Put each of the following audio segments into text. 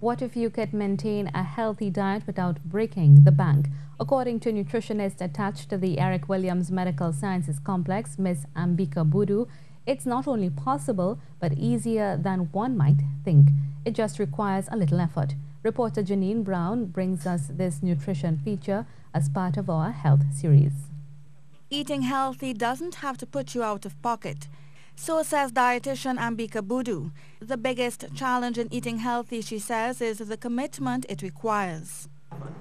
What if you could maintain a healthy diet without breaking the bank? According to a nutritionist attached to the Eric Williams Medical Sciences Complex, Ms. Ambika Budu, it's not only possible, but easier than one might think. It just requires a little effort. Reporter Janine Brown brings us this nutrition feature as part of our health series. Eating healthy doesn't have to put you out of pocket. So says dietitian Ambika Budu. The biggest challenge in eating healthy, she says, is the commitment it requires.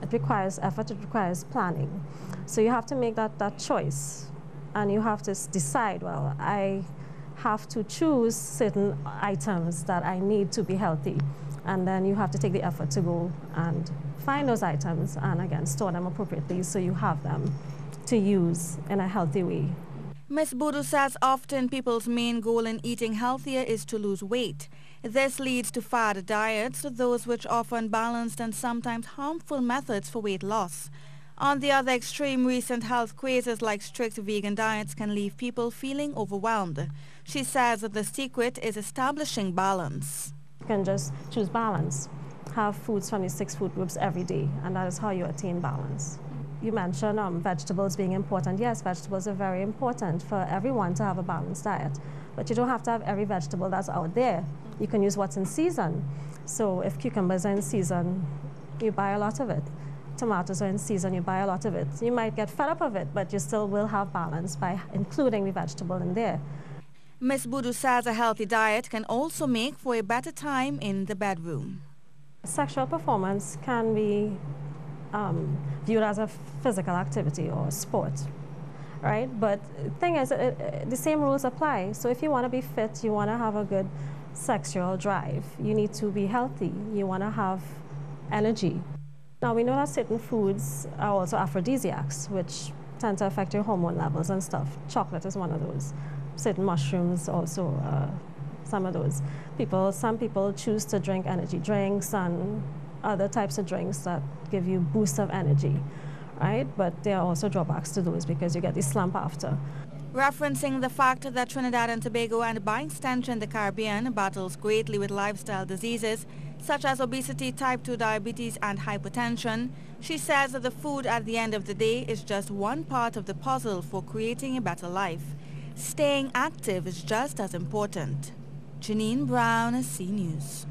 It requires effort, it requires planning. So you have to make that, that choice and you have to decide, well, I have to choose certain items that I need to be healthy. And then you have to take the effort to go and find those items and again store them appropriately so you have them to use in a healthy way. Ms. Budu says often people's main goal in eating healthier is to lose weight. This leads to fad diets, those which offer unbalanced and sometimes harmful methods for weight loss. On the other extreme, recent health crazes like strict vegan diets can leave people feeling overwhelmed. She says that the secret is establishing balance. You can just choose balance. Have foods from these six food groups every day, and that is how you attain balance you mentioned um, vegetables being important. Yes, vegetables are very important for everyone to have a balanced diet. But you don't have to have every vegetable that's out there. You can use what's in season. So if cucumbers are in season, you buy a lot of it. Tomatoes are in season, you buy a lot of it. You might get fed up of it, but you still will have balance by including the vegetable in there. Ms. Budu says a healthy diet can also make for a better time in the bedroom. Sexual performance can be um, viewed as a physical activity or sport, right? But the thing is, it, it, the same rules apply. So if you want to be fit, you want to have a good sexual drive, you need to be healthy, you want to have energy. Now we know that certain foods are also aphrodisiacs, which tend to affect your hormone levels and stuff. Chocolate is one of those. Certain mushrooms also, uh, some of those. People, some people choose to drink energy drinks and other types of drinks that give you boosts of energy, right? But there are also drawbacks to those because you get this slump after. Referencing the fact that Trinidad and Tobago and by extension the Caribbean battles greatly with lifestyle diseases such as obesity, type 2 diabetes and hypertension, she says that the food at the end of the day is just one part of the puzzle for creating a better life. Staying active is just as important. Janine Brown, C News.